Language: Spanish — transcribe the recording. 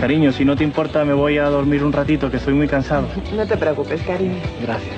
Cariño, si no te importa, me voy a dormir un ratito, que estoy muy cansado. No te preocupes, cariño. Gracias.